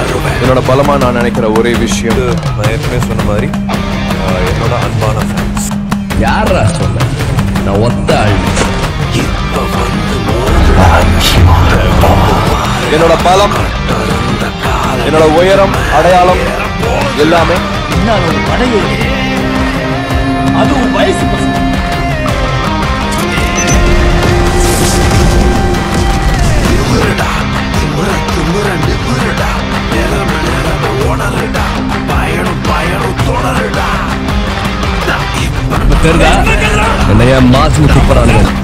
முக்கியமா நான் நினைக்கிற ஒரே விஷயம். இது நான் ஏற்கனவே சொன்ன மாதிரி என்னோட அன்பான ஃபேன்ஸ் யாரா சொன்ன நான் ஒத்த ஆள். என்னோட பலம் என்னோட உயரம் அடையாளம் எல்லாமே நான் ஒரு படையை தெரியுதா என்னைய மாசு துப்புறானுங்க